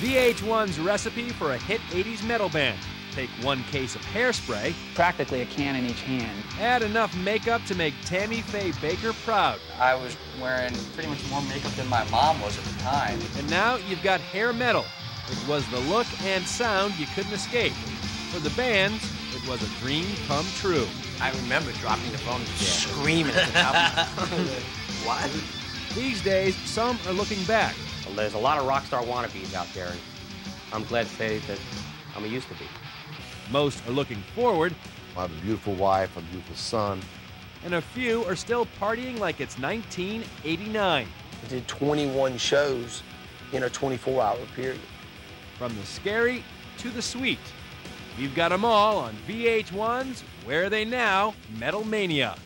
VH1's recipe for a hit 80s metal band. Take one case of hairspray, practically a can in each hand. add enough makeup to make Tammy Faye Bakker proud. I was wearing pretty much more makeup than my mom was at the time. And now you've got hair metal. It was the look and sound you couldn't escape. For the bands, it was a dream come true. I remember dropping the phone and screaming at the top. of. what? These days, some are looking back. Well, there's a lot of rock star wannabes out there, and I'm glad to say that I'm a used to be. Most are looking forward, I have a beautiful wife, a beautiful son. and a few are still partying like it's 1989. I did 21 shows in a 24 hour period. From the scary to the sweet. We've got them all on VH1's Where Are They Now? Metal Mania.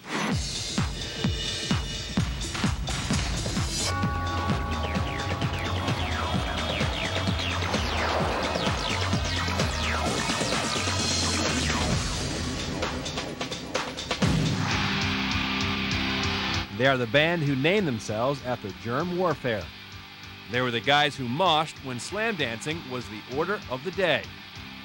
They are the band who named themselves after germ warfare. They were the guys who moshed when slam dancing was the order of the day.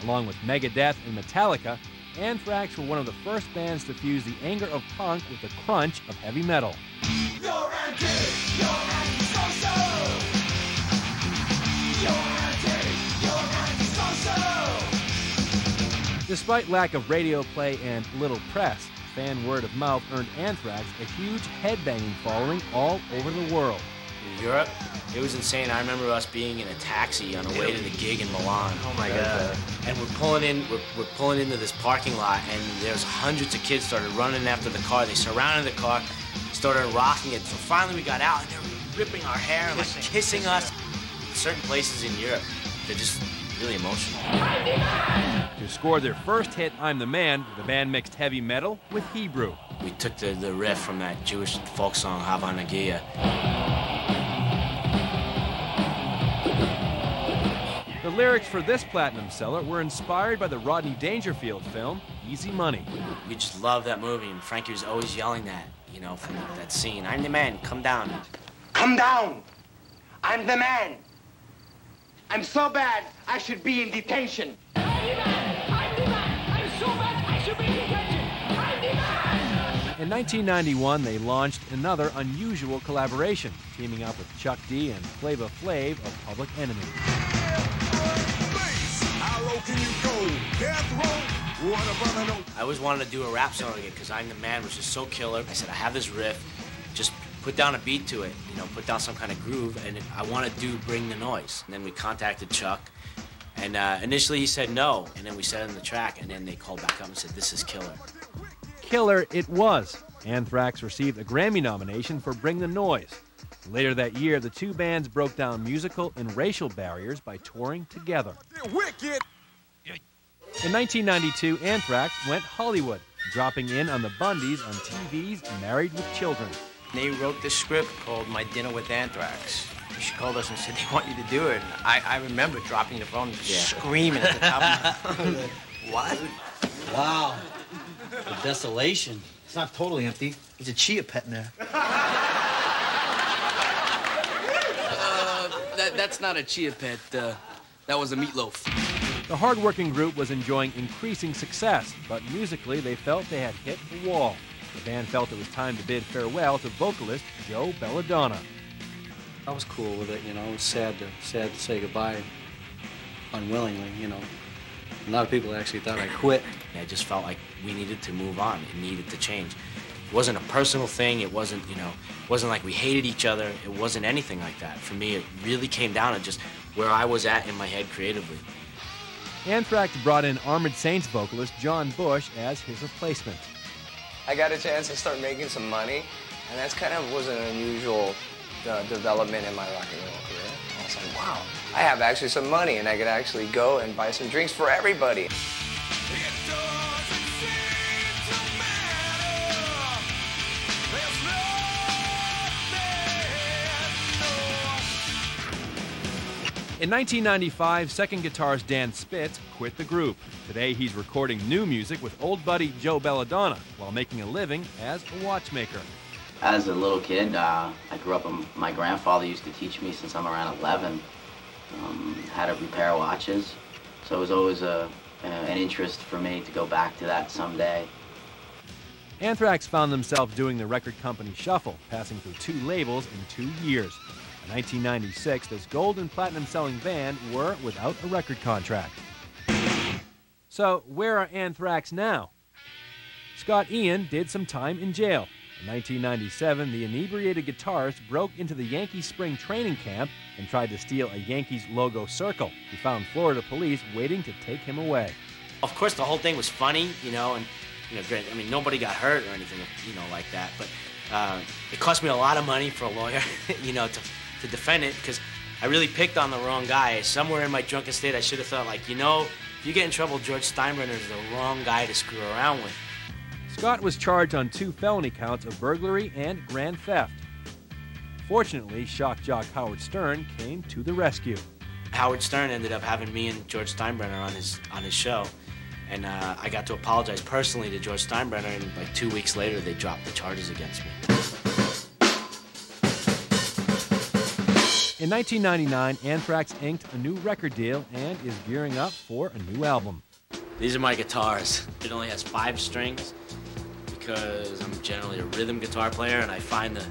Along with Megadeth and Metallica, Anthrax were one of the first bands to fuse the anger of punk with the crunch of heavy metal. Despite lack of radio play and little press, fan word of mouth earned Anthrax a huge headbanging following all over the world. in Europe. It was insane. I remember us being in a taxi on the way to the gig in Milan. Oh my god! And we're pulling in, we're, we're pulling into this parking lot, and there's hundreds of kids started running after the car. They surrounded the car, started rocking it. So finally we got out, and they were ripping our hair and like kissing us. Certain places in Europe, they're just really emotional. To score their first hit, I'm the Man, the band mixed heavy metal with Hebrew. We took the, the riff from that Jewish folk song Hava Nagila. The lyrics for this platinum seller were inspired by the Rodney Dangerfield film Easy Money. We just love that movie, and Frankie was always yelling that, you know, from that scene. I'm the man, come down. Come down. I'm the man. I'm so bad, I should be in detention. I denied! I'm demanded! I'm so bad I should be in 1991, they launched another unusual collaboration, teaming up with Chuck D and Flavor Flav of Public Enemy. I always wanted to do a rap song again because I'm the man which is so killer. I said, I have this riff, just put down a beat to it, you know, put down some kind of groove, and I want to do Bring the Noise. And then we contacted Chuck, and uh, initially he said no, and then we set it in the track, and then they called back up and said, This is killer. Killer it was. Anthrax received a Grammy nomination for Bring the Noise. Later that year, the two bands broke down musical and racial barriers by touring together. In 1992, Anthrax went Hollywood, dropping in on the Bundys on TV's Married with Children. They wrote this script called My Dinner with Anthrax. She called us and said they want you to do it. And I, I remember dropping the phone and just screaming at the top of my lungs. What? Wow. The desolation. It's not totally empty. There's a chia pet in there. That, that's not a chia pet. Uh, that was a meatloaf. The hardworking group was enjoying increasing success, but musically they felt they had hit a wall. The band felt it was time to bid farewell to vocalist Joe Belladonna. I was cool with it, you know. It was sad to sad to say goodbye unwillingly, you know. A lot of people actually thought I quit. I just felt like we needed to move on. It needed to change. It wasn't a personal thing. It wasn't, you know, it wasn't like we hated each other. It wasn't anything like that. For me, it really came down to just where I was at in my head creatively. Anthrax brought in Armored Saints vocalist John Bush as his replacement. I got a chance to start making some money, and that's kind of was an unusual uh, development in my rock and roll career. I was like, wow, I have actually some money, and I could actually go and buy some drinks for everybody. In 1995, second guitarist Dan Spitz quit the group. Today, he's recording new music with old buddy Joe Belladonna while making a living as a watchmaker. As a little kid, uh, I grew up, my grandfather used to teach me since I'm around 11. um, how to repair watches. So it was always a, uh, an interest for me to go back to that someday. Anthrax found themselves doing the record company shuffle, passing through two labels in two years. In 1996, this gold and platinum selling band were without a record contract. So, where are Anthrax now? Scott Ian did some time in jail. In 1997, the inebriated guitarist broke into the Yankee spring training camp and tried to steal a Yankees logo circle. He found Florida police waiting to take him away. Of course, the whole thing was funny, you know, and you know, great. I mean, nobody got hurt or anything, you know, like that. But uh, it cost me a lot of money for a lawyer, you know, to to defend it because I really picked on the wrong guy. Somewhere in my drunken state, I should have thought, like, you know, if you get in trouble, George Steinbrenner is the wrong guy to screw around with. Scott was charged on two felony counts of burglary and grand theft. Fortunately, shock jock Howard Stern came to the rescue. Howard Stern ended up having me and George Steinbrenner on his on his show, and uh, I got to apologize personally to George Steinbrenner. And like two weeks later, they dropped the charges against me. In 1999, Anthrax inked a new record deal and is gearing up for a new album. These are my guitars. It only has five strings because I'm generally a rhythm guitar player and I find the,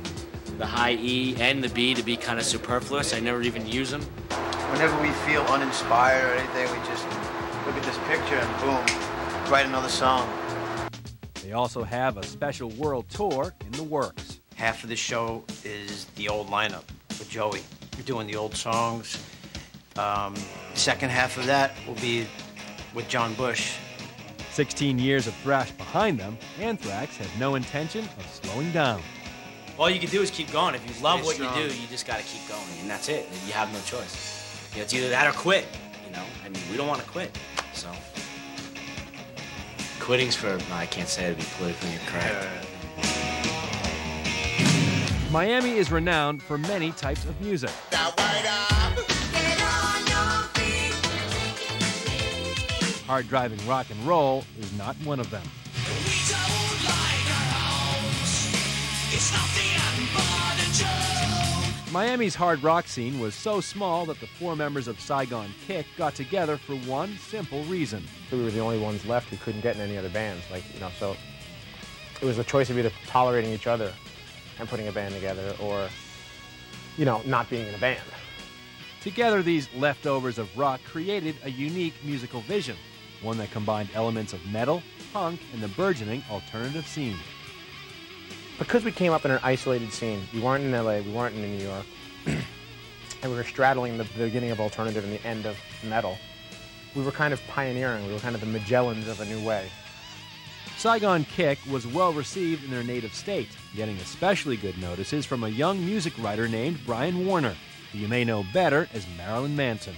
the high E and the B to be kind of superfluous. I never even use them. Whenever we feel uninspired or anything, we just look at this picture and boom, write another song. They also have a special world tour in the works. Half of the show is the old lineup with Joey. We're doing the old songs. Um, second half of that will be with John Bush. 16 years of thrash behind them, Anthrax has no intention of slowing down. All you can do is keep going. If you love Stay what strong. you do, you just got to keep going, and that's it. You have no choice. You know, it's either that or quit. You know, I mean, we don't want to quit, so quitting's for. no, I can't say it to be politically incorrect. Miami is renowned for many types of music. Hard driving rock and roll is not one of them. Miami's hard rock scene was so small that the four members of Saigon Kick got together for one simple reason. We were the only ones left who couldn't get in any other bands. Like, you know, so it was a choice of either tolerating each other and putting a band together or, you know, not being in a band. Together, these leftovers of rock created a unique musical vision, one that combined elements of metal, punk, and the burgeoning alternative scene. Because we came up in an isolated scene, we weren't in LA, we weren't in New York, and we were straddling the beginning of alternative and the end of metal, we were kind of pioneering. We were kind of the Magellans of a new way. Saigon Kick was well received in their native state, getting especially good notices from a young music writer named Brian Warner, who you may know better as Marilyn Manson.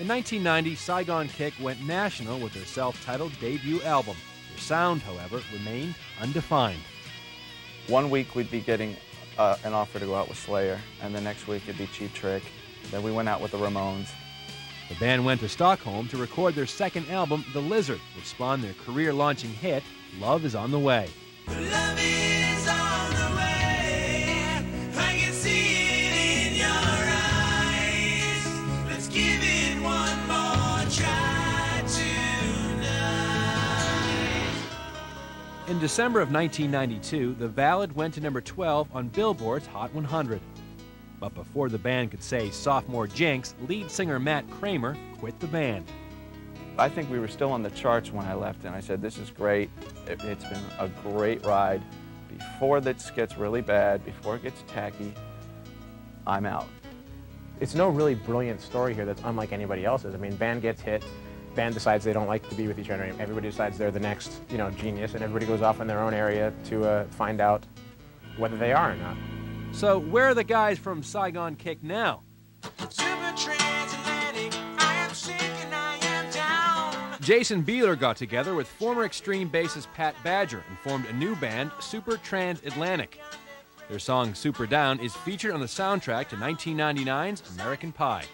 In 1990, Saigon Kick went national with their self titled debut album. Their sound, however, remained undefined. One week we'd be getting uh, an offer to go out with Slayer, and the next week it'd be Cheap Trick. Then we went out with the Ramones. The band went to Stockholm to record their second album, The Lizard, which spawned their career launching hit, Love is on the Way. In December of 1992, the ballad went to number 12 on Billboard's Hot 100. But before the band could say sophomore jinx, lead singer Matt Kramer quit the band. I think we were still on the charts when I left, and I said, This is great. It, it's been a great ride. Before this gets really bad, before it gets tacky, I'm out. It's no really brilliant story here that's unlike anybody else's. I mean, band gets hit, band decides they don't like to be with each other. Everybody decides they're the next, you know, genius, and everybody goes off in their own area to uh, find out whether they are or not. So, where are the guys from Saigon Kick now? Jason Bieler got together with former Extreme bassist Pat Badger and formed a new band, Super Transatlantic. Their song Super Down is featured on the soundtrack to 1999's American Pie.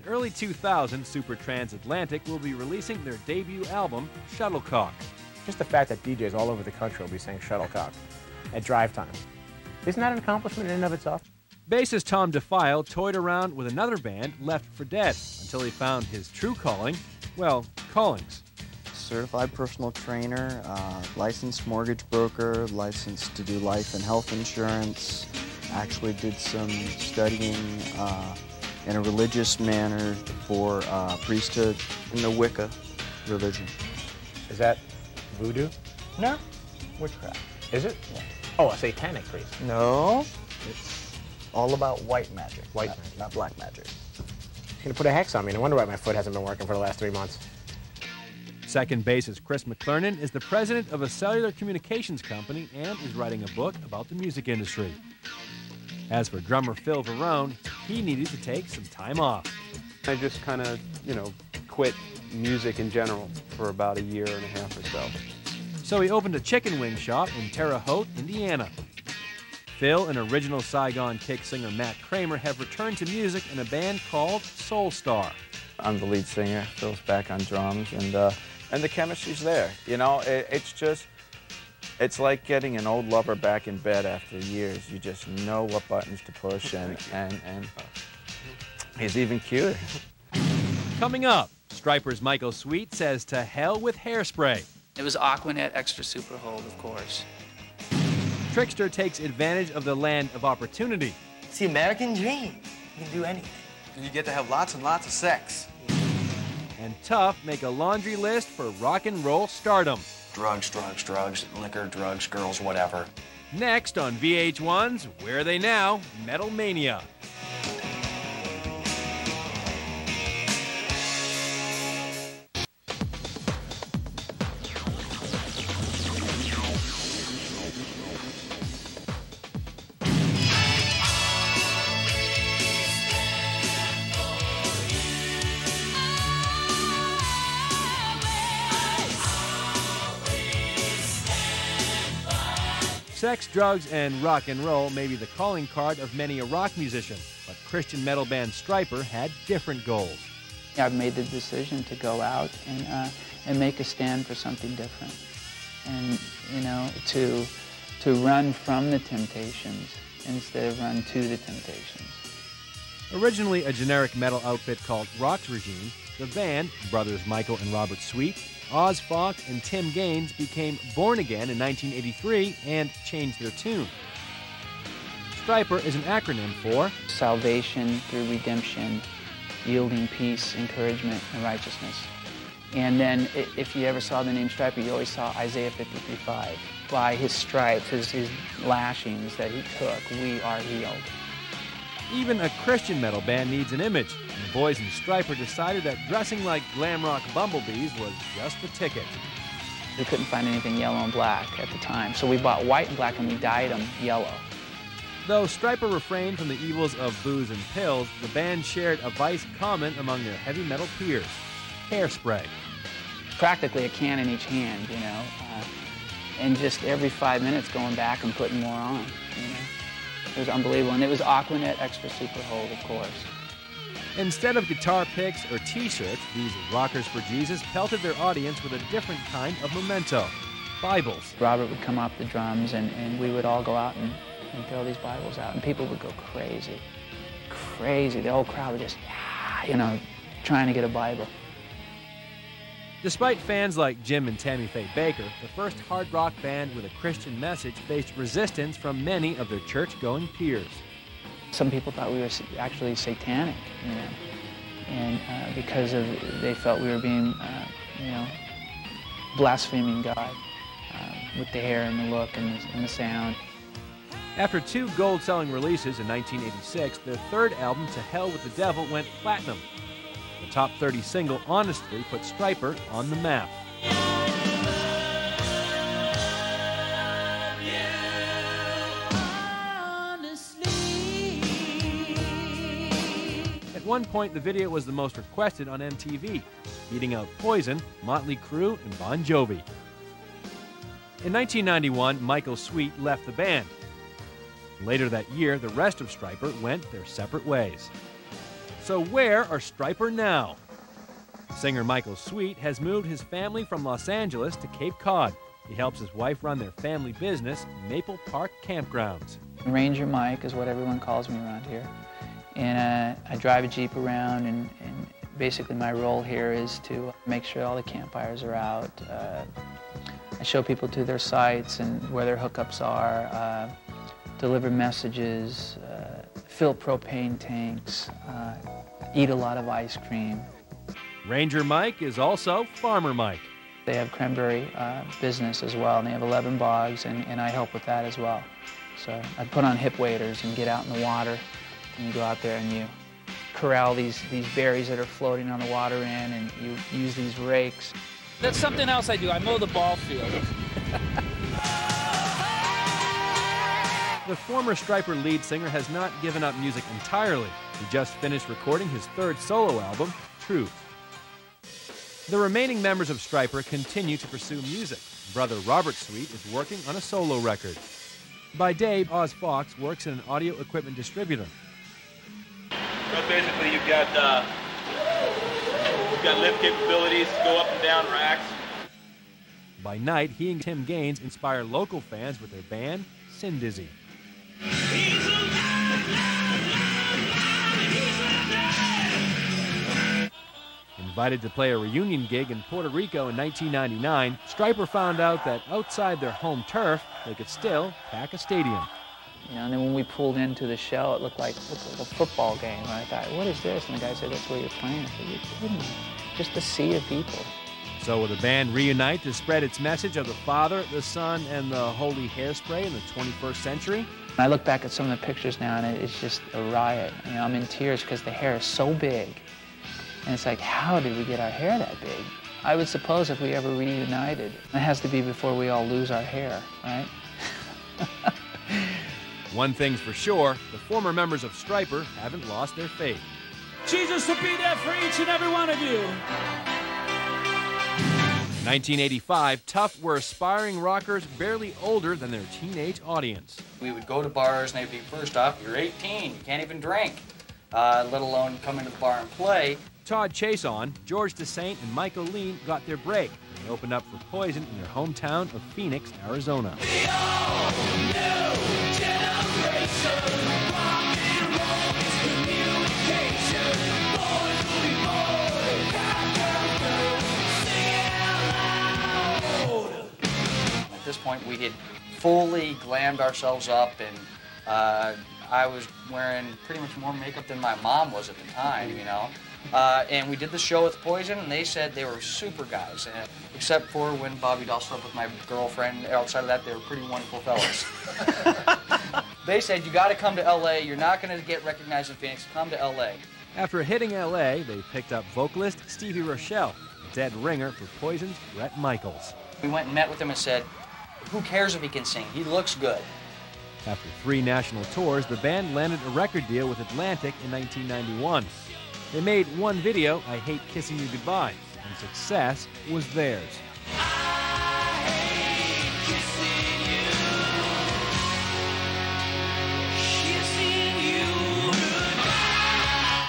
In early 2000, Super Transatlantic will be releasing their debut album, Shuttlecock. Just the fact that DJs all over the country will be saying shuttlecock at drive time. Isn't that an accomplishment in and of itself? Bassist Tom DeFile toyed around with another band, Left for Dead, until he found his true calling, well, callings. Certified personal trainer, uh, licensed mortgage broker, licensed to do life and health insurance. Actually did some studying uh, in a religious manner for uh, priesthood in the Wicca religion. Is that voodoo? No, witchcraft. Is it? Yeah. Oh, a satanic priest. No, it's all about white magic. White not, magic. not black magic. He's gonna put a hex on me. No wonder why my foot hasn't been working for the last three months. Second bassist Chris McClernand is the president of a cellular communications company and is writing a book about the music industry. As for drummer Phil Varone, he needed to take some time off. I just kind of, you know, quit music in general for about a year and a half or so. So he opened a chicken wing shop in Terre Haute, Indiana. Phil and original Saigon kick singer Matt Kramer have returned to music in a band called Soul Star. I'm the lead singer. Phil's back on drums, and uh, and the chemistry's there. You know, it, it's just, it's like getting an old lover back in bed after years. You just know what buttons to push, and and and he's even cuter. Coming up, Stryper's Michael Sweet says to hell with hairspray. It was Aquanet Extra Super Hold, of course. Trixter takes advantage of the land of opportunity. It's the American dream. You can do anything. And you get to have lots and lots of sex. And Tuff make a laundry list for rock and roll stardom. Drugs, drugs, drugs, liquor, drugs, girls, whatever. Next on VH1's Where Are They Now? Metal Mania. Sex, drugs, and rock and roll may be the calling card of many a rock musician, but Christian metal band Stryper had different goals. I've made the decision to go out and, uh, and make a stand for something different. And, you know, to, to run from the temptations instead of run to the temptations. Originally a generic metal outfit called Roxx Regime, the band, brothers Michael and Robert Sweet, Oz Fox and Tim Gaines became Born Again in 1983 and changed their tune. Stryper is an acronym for Salvation through redemption, yielding peace, encouragement, and righteousness. And then if you ever saw the name Stryper, you always saw Isaiah 53.5. By his stripes, his, his lashings that he took, we are healed. Even a Christian metal band needs an image, boys in Stryper decided that dressing like glam rock bumblebees was just the ticket. We couldn't find anything yellow and black at the time, so we bought white and black and we dyed them yellow. Though Stryper refrained from the evils of booze and pills, the band shared a vice common among their heavy metal peers hairspray. Practically a can in each hand, you know, uh, and just every five minutes going back and putting more on, you know. It was unbelievable, and it was Aquanet Extra Super Hold, of course. Instead of guitar picks or t shirts, these Rockers for Jesus pelted their audience with a different kind of memento Bibles. Robert would come off the drums, and, and we would all go out and, and throw these Bibles out, and people would go crazy. Crazy. The whole crowd would just, "Ah," you know, trying to get a Bible. Despite fans like Jim and Tammy Faye Bakker, the first hard rock band with a Christian message faced resistance from many of their church going peers. Some people thought we were actually satanic, you know, and uh, because of they felt we were being, uh, you know, blaspheming God uh, with the hair and the look and the, and the sound. After two gold selling releases in 1986, their third album, To Hell with the Devil, went platinum. The top 30 single, Honestly, put Stryper on the map. One point, the video was the most requested on MTV, beating out Poison, Motley Crue, and Bon Jovi. In 1991, Michael Sweet left the band. Later that year, the rest of Stryper went their separate ways. So, where are Stryper now? Singer Michael Sweet has moved his family from Los Angeles to Cape Cod. He helps his wife run their family business, Maple Park Campgrounds. Ranger Mike is what everyone calls me around here. And uh, I drive a Jeep around, and, and, basically my role here is to make sure all the campfires are out. Uh, I show people to their sites and where their hookups are, uh, deliver messages, uh, fill propane tanks, uh, eat a lot of ice cream. Ranger Mike is also Farmer Mike. They have cranberry uh, business as well, and they have 11 bogs, and, and I help with that as well. So I put on hip waders and get out in the water, and you go out there and you corral these, these berries that are floating on the water in, and you use these rakes. That's something else I do. I mow the ball field. the former Stryper lead singer has not given up music entirely. He just finished recording his third solo album, Truth. The remaining members of Stryper continue to pursue music. Brother Robert Sweet is working on a solo record. By day, Oz Fox works in an audio equipment distributor. But basically, you've got uh, you've got lift capabilities, go up and down racks. By night, he and Tim Gaines inspire local fans with their band, Sin Dizzy. Invited to play a reunion gig in Puerto Rico in 1999, Stryper found out that outside their home turf, they could still pack a stadium. You know, and then when we pulled into the show, it looked like, looked like a football game. And I thought, what is this? And the guy said, that's where you're playing. I said, you're kidding me. Just a sea of people. So will the band reunite to spread its message of the Father, the Son, and the Holy Hairspray in the 21st century? I look back at some of the pictures now, and it's just a riot. You know, I'm in tears because the hair is so big. And it's like, how did we get our hair that big? I would suppose if we ever reunited, it has to be before we all lose our hair, right? One thing's for sure, the former members of Stryper haven't lost their faith. Jesus will be there for each and every one of you. 1985, Tuff were aspiring rockers barely older than their teenage audience. We would go to bars and they'd be, first off, you're 18, you can't even drink, uh, let alone come into the bar and play. Todd Chason, George DeSaint, and Michael Lean got their break. They opened up for Poison in their hometown of Phoenix, Arizona. We had fully glammed ourselves up, and uh, I was wearing pretty much more makeup than my mom was at the time, you know. Uh, and we did the show with Poison, and they said they were super guys, and, except for when Bobby Dall slept with my girlfriend. Outside of that, they were pretty wonderful fellas. they said, you got to come to LA. You're not going to get recognized in Phoenix. Come to LA. After hitting LA, they picked up vocalist Stevie Rochelle, dead ringer for Poison's Bret Michaels. We went and met with him and said, who cares if he can sing? He looks good. After three national tours, the band landed a record deal with Atlantic in 1991. They made one video, I Hate Kissing You Goodbye, and success was theirs.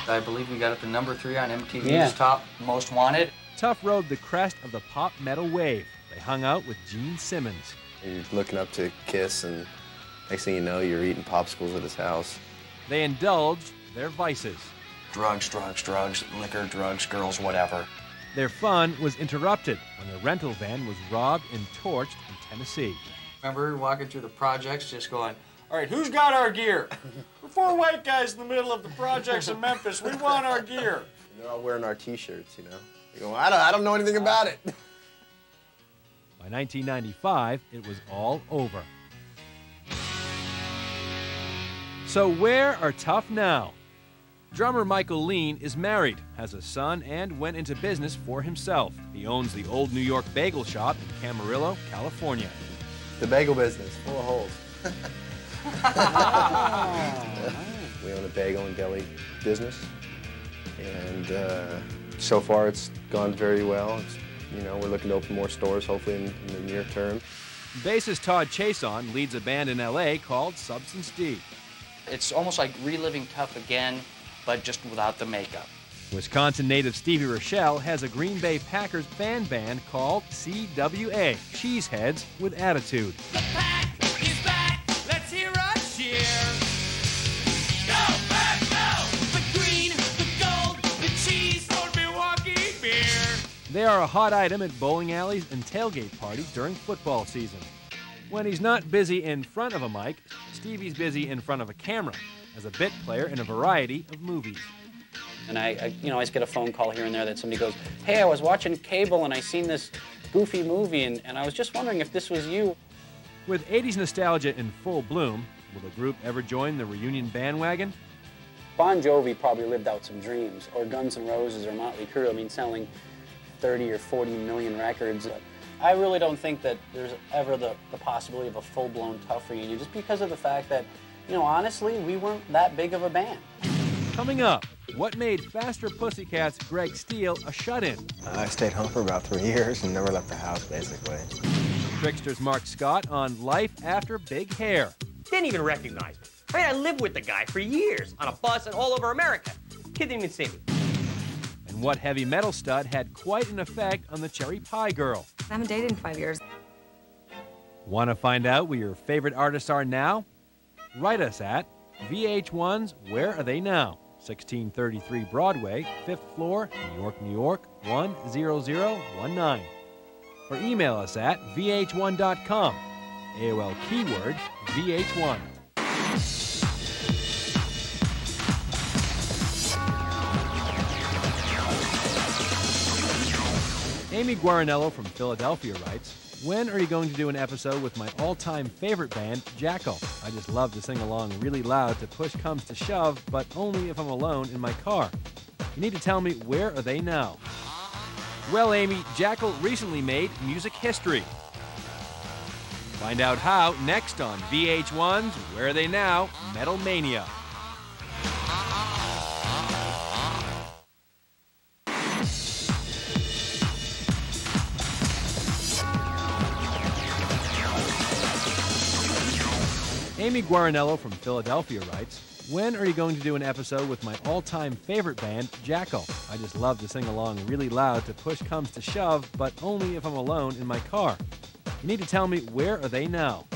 I believe we got it to number three on MTV's Yeah. Top Most Wanted. Tuff rode the crest of the pop metal wave. They hung out with Gene Simmons. You're looking up to Kiss, and next thing you know, you're eating popsicles at his house. They indulged their vices. Drugs, drugs, drugs, liquor, drugs, girls, whatever. Their fun was interrupted when their rental van was robbed and torched in Tennessee. Remember walking through the projects just going, all right, who's got our gear? We're four white guys in the middle of the projects in Memphis. We want our gear. They're all wearing our T-shirts, you know. You go, I don't, I don't know anything about it. By 1995, it was all over. So, where are Tuff now? Drummer Michael Lean is married, has a son, and went into business for himself. He owns the Old New York Bagel Shop in Camarillo, California. The bagel business, full of holes. we own a bagel and deli business, and uh, so far it's gone very well. It's, you know, we're looking to open more stores, hopefully in, in the near term. Bassist Todd Chason leads a band in LA called Substance D. It's almost like reliving Tuff again but just without the makeup. Wisconsin native Stevie Rochelle has a Green Bay Packers fan band called CWA, Cheeseheads with Attitude. Let's hear a cheer. They are a hot item at bowling alleys and tailgate parties during football season. When he's not busy in front of a mic, Stevie's busy in front of a camera as a bit player in a variety of movies. And I, I, you know, I always get a phone call here and there that somebody goes, "Hey, I was watching cable and I seen this goofy movie, and, and I was just wondering if this was you." With 80s nostalgia in full bloom, will the group ever join the reunion bandwagon? Bon Jovi probably lived out some dreams, or Guns N' Roses, or Motley Crue. I mean, selling 30 or 40 million records. I really don't think that there's ever the, the possibility of a full-blown Tuff reunion, just because of the fact that, you know, honestly, we weren't that big of a band. Coming up, what made Faster Pussycats Greg Steele a shut-in? I stayed home for about three years and never left the house, basically. Trixter's Mark Scott on life after Big Hair. Didn't even recognize me. I mean, I lived with the guy for years on a bus and all over America. Kid didn't even see me. And what heavy metal stud had quite an effect on the Cherry Pie Girl. I haven't dated in five years. Want to find out where your favorite artists are now? Write us at VH1's Where Are They Now? 1633 Broadway, 5th floor, New York, New York, 10019. Or email us at vh1.com. AOL keyword VH1. Amy Guarinello from Philadelphia writes, When are you going to do an episode with my all time favorite band, Jackyl? I just love to sing along really loud to push comes to shove, but only if I'm alone in my car. You need to tell me where are they now? Well, Amy, Jackyl recently made music history. Find out how next on VH1's Where Are They Now? Metal Mania. Amy Guarinello from Philadelphia writes, When are you going to do an episode with my all time favorite band, Jackyl? I just love to sing along really loud to push comes to shove, but only if I'm alone in my car. You need to tell me where are they now?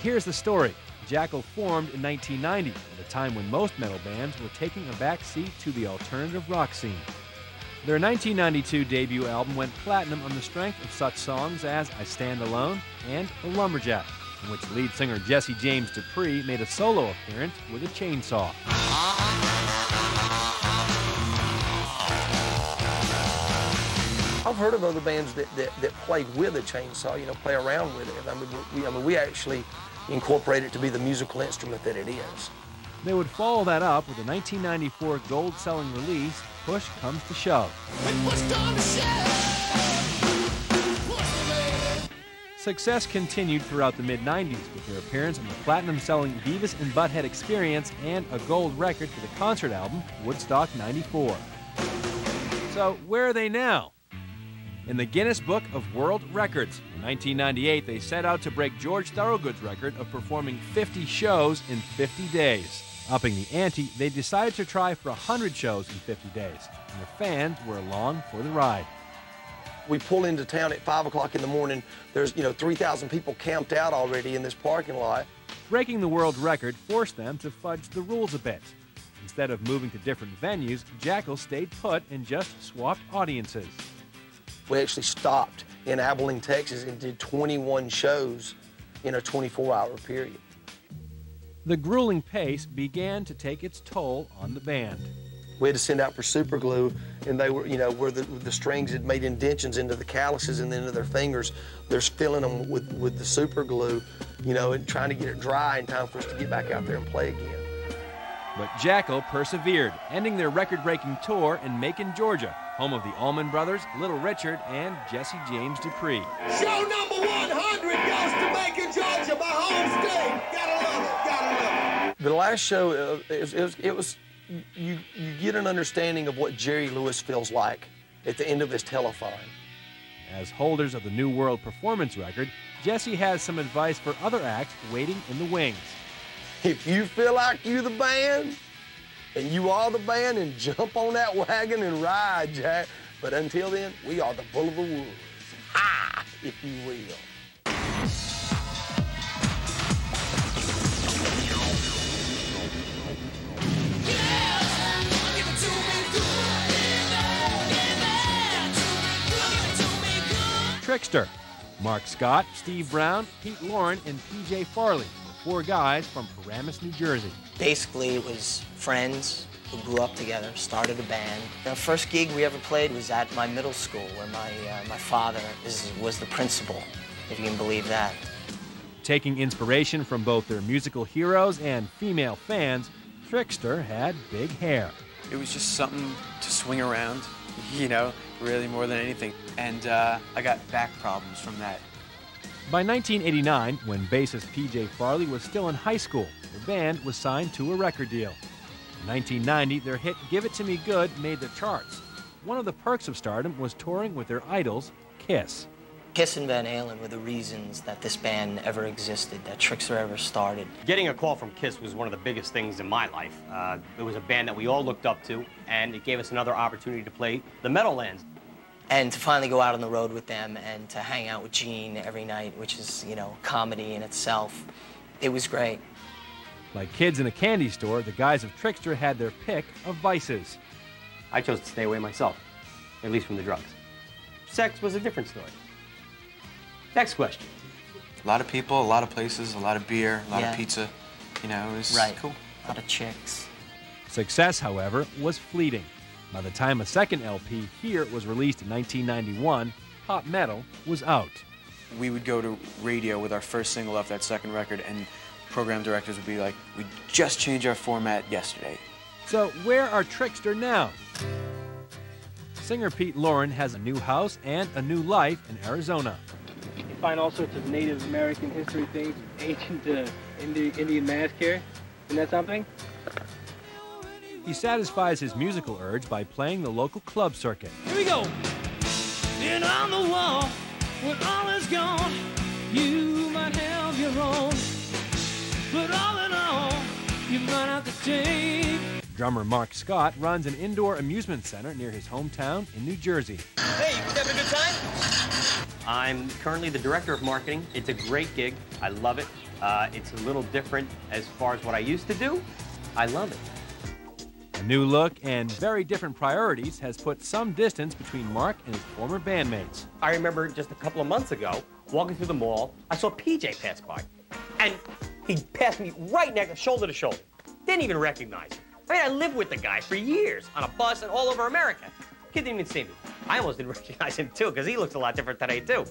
Here's the story. Jackyl formed in 1990, at a time when most metal bands were taking a back seat to the alternative rock scene. Their 1992 debut album went platinum on the strength of such songs as I Stand Alone and The Lumberjack, in which lead singer Jesse James Dupree made a solo appearance with a chainsaw. I've heard of other bands that, that, that play with a chainsaw, you know, play around with it. I mean, we, I mean, we actually incorporate it to be the musical instrument that it is. They would follow that up with a 1994 gold selling release, Push Comes to Shove. Success continued throughout the mid 90s with their appearance on the platinum selling Beavis and Butthead Experience and a gold record for the concert album, Woodstock 94. So, where are they now? In the Guinness Book of World Records, in 1998, they set out to break George Thorogood's record of performing 50 shows in 50 days. Upping the ante, they decided to try for 100 shows in 50 days, and their fans were along for the ride. We pull into town at 5 o'clock in the morning. There's, you know, 3,000 people camped out already in this parking lot. Breaking the world record forced them to fudge the rules a bit. Instead of moving to different venues, Jackyl stayed put and just swapped audiences. We actually stopped in Abilene, Texas, and did 21 shows in a 24-hour period. The grueling pace began to take its toll on the band. We had to send out for super glue, and they were, you know, where the, the strings had made indentions into the calluses and into their fingers. They're filling them with, with the super glue, you know, and trying to get it dry in time for us to get back out there and play again. But Jackyl persevered, ending their record breaking tour in Macon, Georgia, home of the Allman Brothers, Little Richard, and Jesse James Dupree. Show number 100 goes to Macon, Georgia, my home state. Gotta love it, gotta love it. The last show, uh, it was, it was, it was you, you get an understanding of what Jerry Lewis feels like at the end of his telethon. As holders of the New World Performance record, Jesse has some advice for other acts waiting in the wings. If you feel like you're the band, and you are the band, and jump on that wagon and ride, Jack. But until then, we are the bull of the woods. Ha! If you will. Trixter. Mark Scott, Steve Brown, Pete Loran, and PJ Farley four guys from Paramus, New Jersey. Basically, it was friends who grew up together, started a band. The first gig we ever played was at my middle school, where my uh, my father is, was the principal, if you can believe that. Taking inspiration from both their musical heroes and female fans, Trixter had big hair. It was just something to swing around, you know, really more than anything. And uh, I got back problems from that. By 1989, when bassist PJ Farley was still in high school, the band was signed to a record deal. In 1990, their hit Give It To Me Good made the charts. One of the perks of stardom was touring with their idols, Kiss. Kiss and Van Halen were the reasons that this band ever existed, that Trixter ever started. Getting a call from Kiss was one of the biggest things in my life. Uh, it was a band that we all looked up to, and it gave us another opportunity to play the Meadowlands. And to finally go out on the road with them and to hang out with Gene every night, which is, you know, comedy in itself, it was great. Like kids in a candy store, the guys of Trixter had their pick of vices. I chose to stay away myself, at least from the drugs. Sex was a different story. Next question. A lot of people, a lot of places, a lot of beer, a lot Yeah. of pizza. You know, it was Right. cool. A lot of chicks. Success, however, was fleeting. By the time a second LP, Here, was released in 1991, Pop Metal was out. We would go to radio with our first single off that second record, and program directors would be like, "We just changed our format yesterday." So, where are Trixter now? Singer Pete Loran has a new house and a new life in Arizona. You find all sorts of Native American history things, ancient uh, Indi- Indian mask here. Isn't that something? He satisfies his musical urge by playing the local club circuit. Here we go. Stand on the wall when all is gone. You might have your own, but all in all, you might have to take. Drummer Mark Scott runs an indoor amusement center near his hometown in New Jersey. Hey, you having a good time? I'm currently the director of marketing. It's a great gig. I love it. Uh, it's a little different as far as what I used to do. I love it. A new look and very different priorities has put some distance between Mark and his former bandmates. I remember just a couple of months ago, walking through the mall, I saw PJ pass by. And he passed me right next, shoulder to shoulder. Didn't even recognize him. I mean, I lived with the guy for years on a bus and all over America. Kid didn't even see me. I almost didn't recognize him too, because he looks a lot different today too.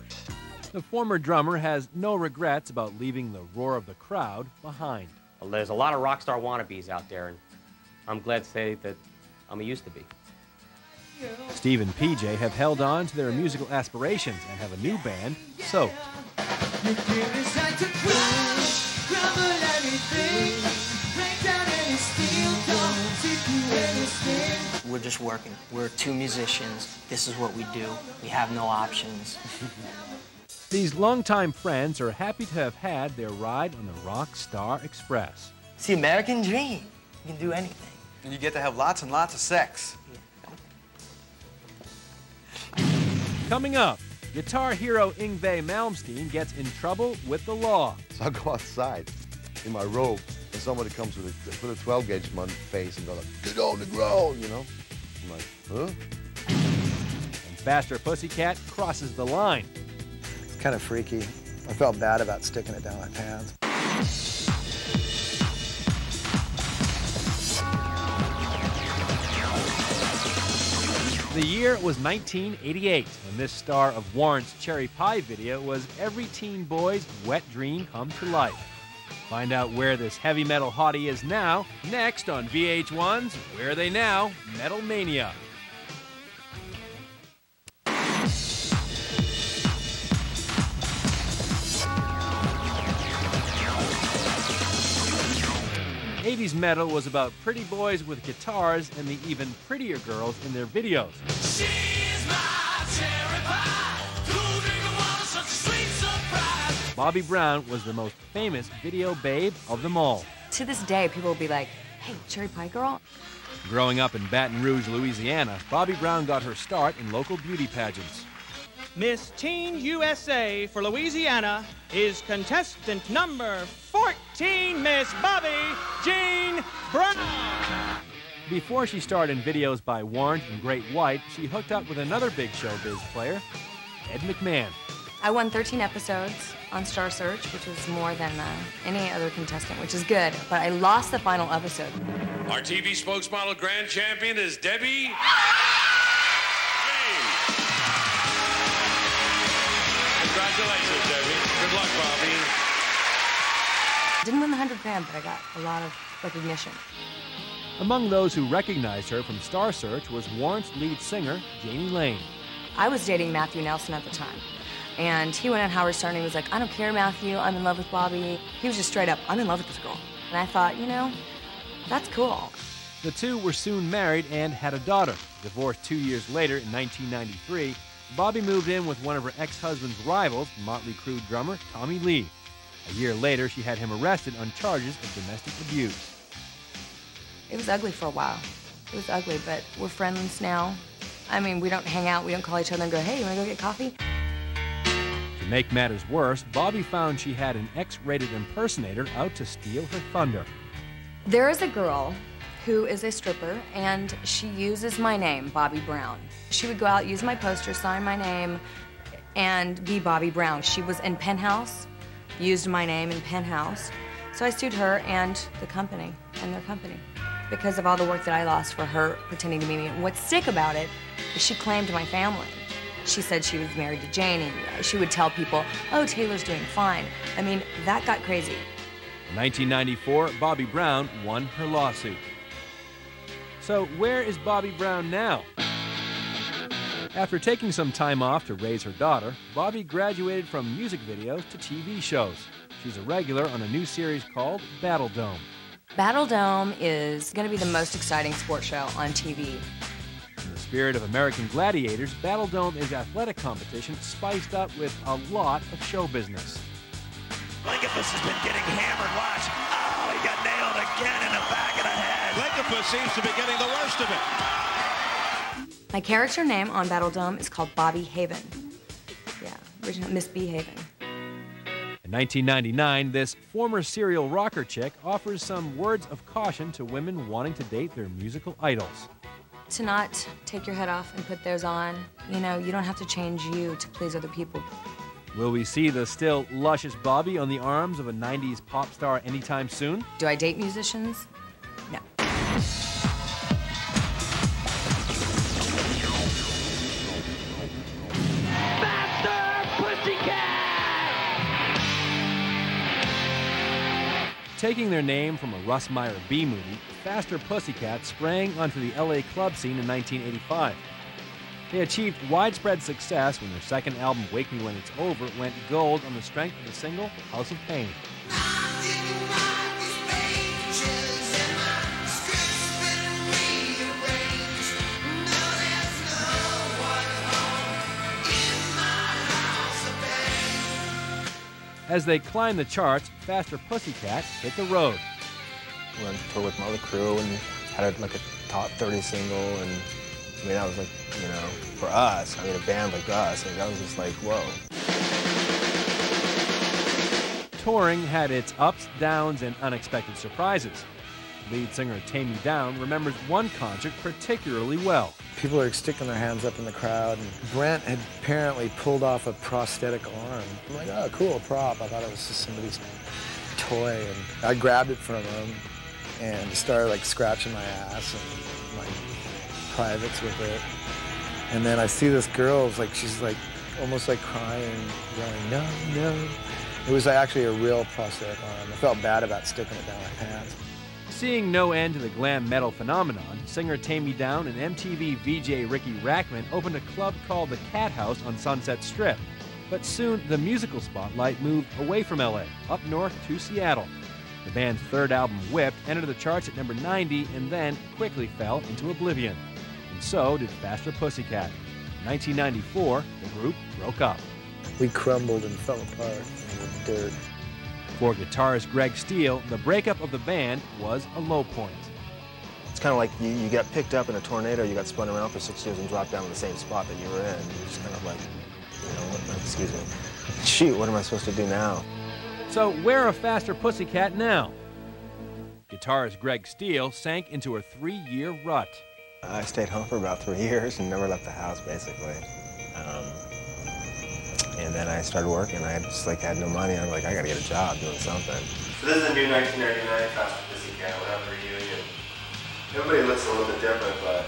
The former drummer has no regrets about leaving the roar of the crowd behind. Well, there's a lot of rock star wannabes out there, and I'm glad to say that I'm a used to be. Steve and PJ have held on to their musical aspirations and have a new band, Soaked. You give me time to cry, crumble everything, break down any steel door, tip you anything. We're just working. We're two musicians. This is what we do. We have no options. These longtime friends are happy to have had their ride on the Rock Star Express. It's the American dream. You can do anything. And you get to have lots and lots of sex. Coming up, guitar hero Yngwie Malmsteen gets in trouble with the law. So I go outside in my robe, and somebody comes with a, with a 12 gauge in my face and goes, like, get on the ground, you know? I'm like, huh? And Faster Pussycat crosses the line. It's kind of freaky. I felt bad about sticking it down my pants. The year was 1988, and this star of Warrant's Cherry Pie video was every teen boy's wet dream come to life. Find out where this heavy metal hottie is now, next on VH1's Where Are They Now? Metal Mania. 80s metal was about pretty boys with guitars and the even prettier girls in their videos. Pie, Bobbie Brown was the most famous video babe of them all. To this day, people will be like, hey, Cherry Pie Girl. Growing up in Baton Rouge, Louisiana, Bobbie Brown got her start in local beauty pageants. Miss Teen USA for Louisiana is contestant number 14, Miss Bobbie Jean Brown. Before she starred in videos by Warrant and Great White, she hooked up with another big showbiz player, Ed McMahon. I won 13 episodes on Star Search, which was more than uh, any other contestant, which is good. But I lost the final episode. Our TV spokesmodel grand champion is Debbie. Didn't win the 100 grand, but I got a lot of recognition. Among those who recognized her from Star Search was Warrant's lead singer, Jani Lane. I was dating Matthew Nelson at the time. And he went on Howard Stern and he was like, I don't care, Matthew, I'm in love with Bobbie. He was just straight up, I'm in love with this girl. And I thought, you know, that's cool. The two were soon married and had a daughter. Divorced two years later in 1993, Bobbie moved in with one of her ex husband's rivals, Motley Crue drummer Tommy Lee. A year later, she had him arrested on charges of domestic abuse. It was ugly for a while. It was ugly, but we're friends now. I mean, we don't hang out, we don't call each other and go, hey, you wanna go get coffee? To make matters worse, Bobbie found she had an X rated impersonator out to steal her thunder. There is a girl who is a stripper, and she uses my name, Bobbie Brown. She would go out, use my poster, sign my name, and be Bobbie Brown. She was in Penthouse, used my name in Penthouse. So I sued her and the company and their company because of all the work that I lost for her pretending to be me. And what's sick about it is she claimed my family. She said she was married to and she would tell people, oh, Taylor's doing fine. I mean, that got crazy. In 1994, Bobbie Brown won her lawsuit. So, where is Bobbie Brown now? After taking some time off to raise her daughter, Bobbie graduated from music videos to TV shows. She's a regular on a new series called Battle Dome. Battle Dome is going to be the most exciting sports show on TV. In the spirit of American Gladiators, Battle Dome is athletic competition spiced up with a lot of show business. Lycopus has been getting hammered. Watch. Oh, he got nailed again in the back of the head. Lycopus seems to be getting the worst of it. My character name on Battle Dome is called Bobby Haven. Yeah, original Miss B Haven. In 1999, this former serial rocker chick offers some words of caution to women wanting to date their musical idols. To not take your head off and put theirs on. You know, you don't have to change you to please other people. Will we see the still luscious Bobbie on the arms of a 90s pop star anytime soon? Do I date musicians? Taking their name from a Russ Meyer B movie, Faster Pussycat sprang onto the LA club scene in 1985. They achieved widespread success when their second album, Wake Me When It's Over, went gold on the strength of the single House of Pain. As they climbed the charts, Faster Pussycat hit the road. We went to tour with Motley Crue and had a, like a top 30 single and I mean that was like, you know, for us, I mean a band like us, like, that was just like, whoa. Touring had its ups, downs, and unexpected surprises. Lead singer Taime Downe remembers one concert particularly well. People are sticking their hands up in the crowd, and Brent had apparently pulled off a prosthetic arm. I'm like, oh, cool prop. I thought it was just somebody's toy, and I grabbed it from him and started like scratching my ass and my privates with it. And then I see this girl, it's like she's like almost like crying, going, no, no. It was actually a real prosthetic arm. I felt bad about sticking it down my pants. Seeing no end to the glam metal phenomenon, singer Taime Downe and MTV VJ Riki Rachtman opened a club called the Cat House on Sunset Strip. But soon the musical spotlight moved away from LA, up north to Seattle. The band's third album, Whipped, entered the charts at number 90 and then quickly fell into oblivion. And so did Faster Pussycat. In 1994, the group broke up. We crumbled and fell apart in the dirt. For guitarist Greg Steele, the breakup of the band was a low point. It's kind of like you, you got picked up in a tornado, you got spun around for six years and dropped down in the same spot that you were in. You're just kind of like, you know, what, excuse me. Shoot, what am I supposed to do now? So, where are Faster Pussycat now? Guitarist Greg Steele sank into a three year rut. I stayed home for about three years and never left the house, basically. Um, and then I started working. I just like had no money. I'm like, I gotta get a job doing something. So this is a new 1999 Faster Pussycat. We'll reunion. Everybody looks a little bit different, but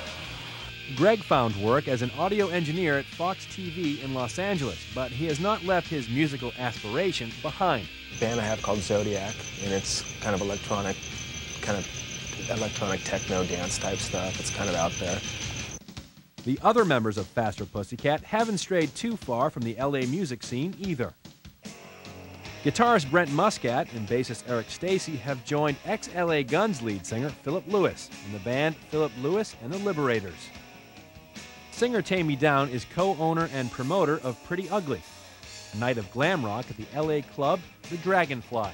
Greg found work as an audio engineer at Fox TV in Los Angeles, but he has not left his musical aspiration behind. The band I have called Zodiac, and it's kind of electronic, kind of electronic techno dance type stuff. It's kind of out there. The other members of Faster Pussycat haven't strayed too far from the LA music scene either. Guitarist Brent Muscat and bassist Eric Stacy have joined ex LA Guns lead singer Philip Lewis in the band Philip Lewis and the Liberators. Singer Taime Downe is co owner and promoter of Pretty Ugly, a night of glam rock at the LA club The Dragonfly.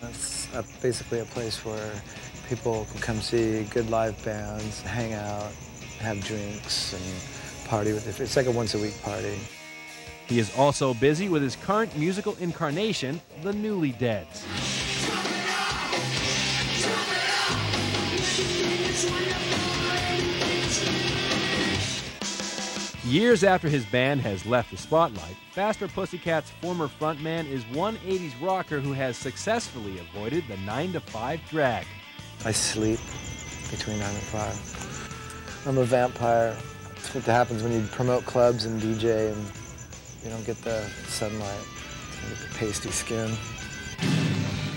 That's basically a place where people can come see good live bands, hang out, have drinks, and party with. it. It's like a once a week party. He is also busy with his current musical incarnation, The Newly Deads. Years after his band has left the spotlight, Faster Pussycat's former frontman is one 80s rocker who has successfully avoided the 9 to 5 drag. I sleep between 9 and 5. I'm a vampire. That's what happens when you promote clubs and DJ and you don't get the sunlight, you get the pasty skin.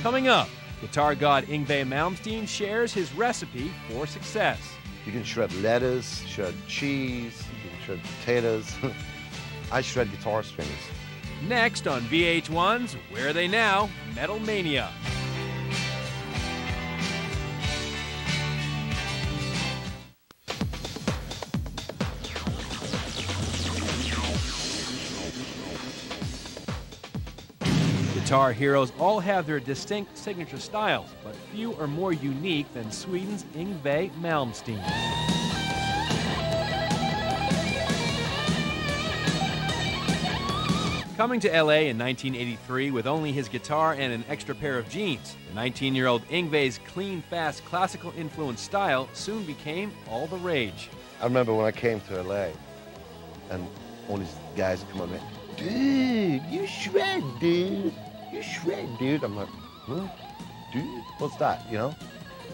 Coming up, guitar god Yngwie Malmsteen shares his recipe for success. You can shred lettuce, shred cheese, you can shred potatoes. I shred guitar strings. Next on VH1's Where Are They Now? Metal Mania. Guitar heroes all have their distinct signature styles, but few are more unique than Sweden's Yngwie Malmsteen. Coming to LA in 1983 with only his guitar and an extra pair of jeans, the 19 year old Yngwie's clean, fast, classical influenced style soon became all the rage. I remember when I came to LA and all these guys come up and dude, you shred, dude. You shred, dude. I'm like, huh? Dude, what's that, you know?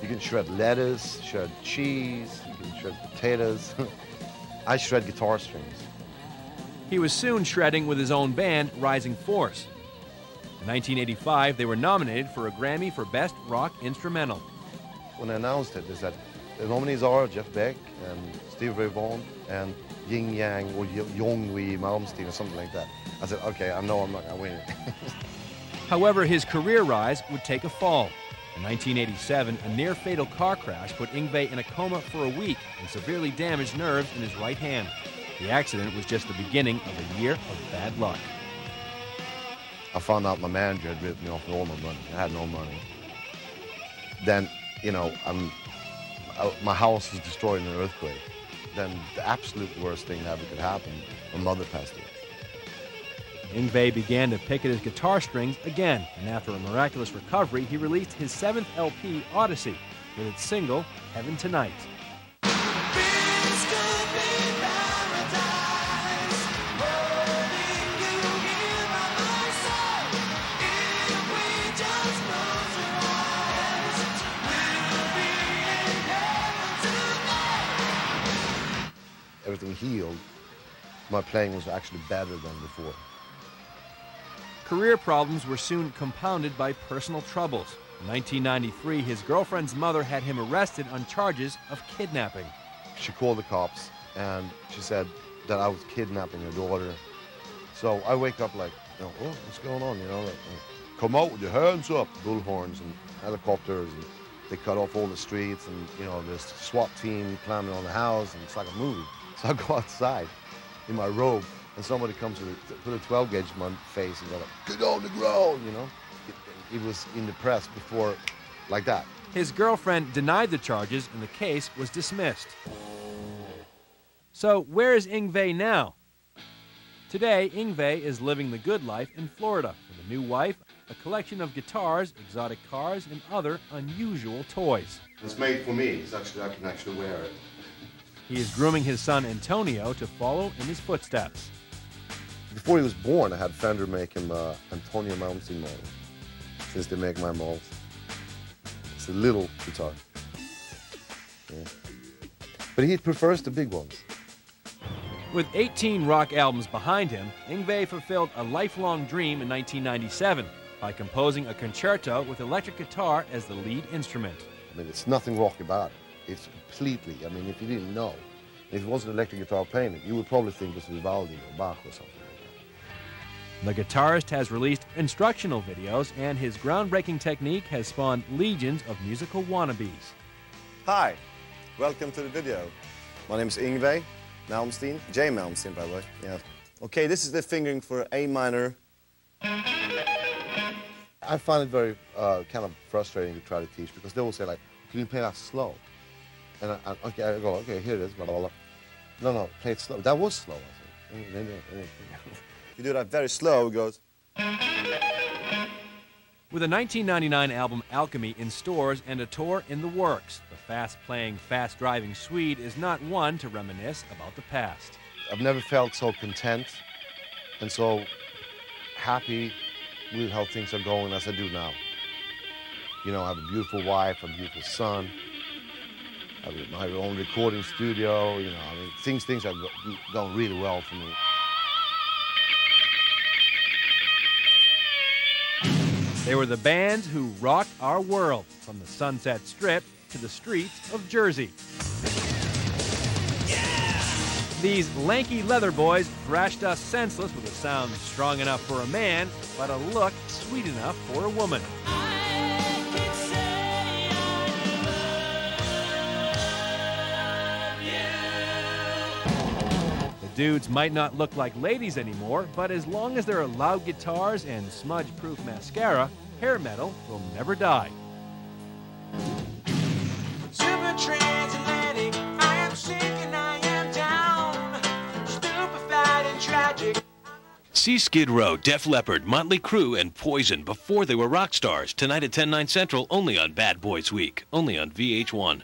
You can shred lettuce, shred cheese, you can shred potatoes. I shred guitar strings. He was soon shredding with his own band, Rising Force. In 1985, they were nominated for a Grammy for Best Rock Instrumental. When I announced it, is said the nominees are Jeff Beck and Stevie Ray Vaughan and Ying Yang or Yngwie Malmsteen or something like that. I said, okay, I know I'm not going to win it. However, his career rise would take a fall. In 1987, a near fatal car crash put Yngwie in a coma for a week and severely damaged nerves in his right hand. The accident was just the beginning of a year of bad luck. I found out my manager had ripped me off all my money. I had no money. Then, you know, I'm, I, my house was destroyed in an earthquake. Then the absolute worst thing that ever could happen, my mother passed away. Yngwie began to pick at his guitar strings again, and after a miraculous recovery, he released his seventh LP, Odyssey, with its single, Heaven Tonight. Everything healed. My playing was actually better than before. Career problems were soon compounded by personal troubles. In 1993, his girlfriend's mother had him arrested on charges of kidnapping. She called the cops and she said that I was kidnapping her daughter. So I wake up like, you know, oh, what's going on? You know, like, uh, come out with your hands up, bullhorns and helicopters, and they cut off all the streets, and you know, there's SWAT team climbing on the house, and it's like a movie. So I go outside in my robe, and somebody comes with a, put a 12 gauge in my face and go like, get on the ground, you know? It, it was in the press before, like that. His girlfriend denied the charges and the case was dismissed. So, where is Yngwie now? Today, Yngwie is living the good life in Florida with a new wife, a collection of guitars, exotic cars, and other unusual toys. It's made for me. It's actually, I can actually wear it. He is grooming his son Antonio to follow in his footsteps. Before he was born, I had Fender make him uh, Antonio Malmsteen model, since they make my models. It's a little guitar. Yeah. But he prefers the big ones. With 18 rock albums behind him, Yngwie fulfilled a lifelong dream in 1997 by composing a concerto with electric guitar as the lead instrument. I mean, it's nothing rock about it. It's completely, I mean, if you didn't know, if it wasn't electric guitar playing it, you would probably think it was Vivaldi or Bach or something. The guitarist has released instructional videos, and his groundbreaking technique has spawned legions of musical wannabes. Hi, welcome to the video. My name is Yngwie Malmsteen, J Malmsteen, by the way. Yeah. Okay, this is the fingering for A minor. I find it very uh, kind of frustrating to try to teach because they will say like, "Can you play that slow?" And I, I, okay, I go, "Okay, here it is." Blah, blah, blah. No, no, play it slow. That was slow. I think. you do that very slow, it goes. With a 1999 album Alchemy in stores and a tour in the works, the fast playing, fast driving Swede is not one to reminisce about the past. I've never felt so content and so happy with how things are going as I do now. You know, I have a beautiful wife, a beautiful son, I have my own recording studio, you know, I mean, things, things are going really well for me. They were the bands who rocked our world, from the Sunset Strip to the streets of Jersey. These lanky leather boys thrashed us senseless with a sound strong enough for a man, but a look sweet enough for a woman. Dudes might not look like ladies anymore, but as long as there are loud guitars and smudge proof mascara, hair metal will never die. Super transatlantic, I am sick and I am down, stupefied and tragic. See Skid Row, Def Leppard, Motley Crue, and Poison before they were rock stars. Tonight at 10, 9 central, only on Bad Boys Week, only on VH1.